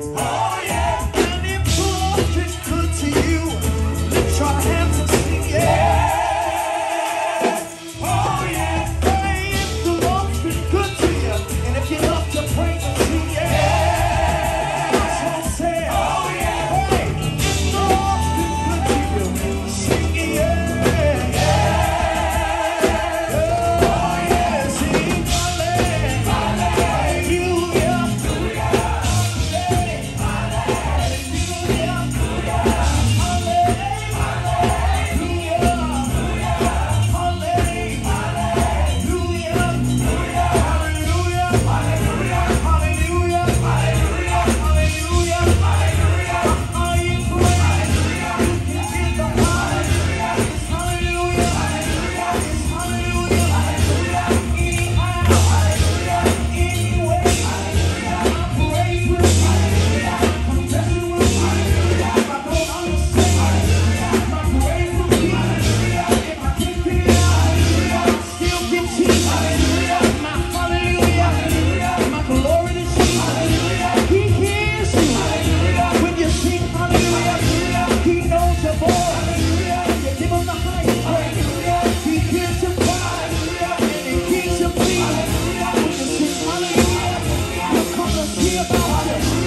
Oh, Let's go, honey.